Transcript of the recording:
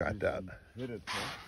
Got that. Hit it, huh?